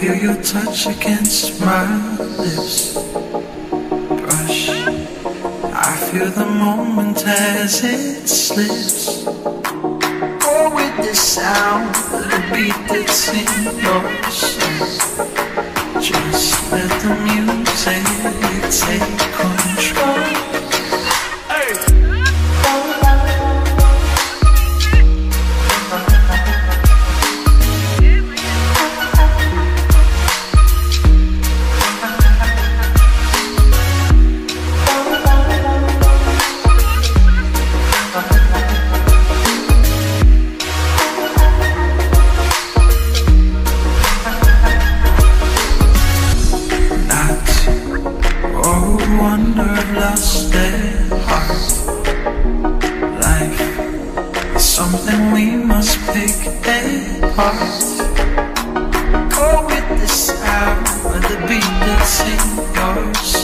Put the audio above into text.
feel your touch against my lips. Brush. I feel the moment as it slips. Oh, with the sound of the beat that's in your soul. Just let the music take control. pause. Oh, with the sound of the beat that sings.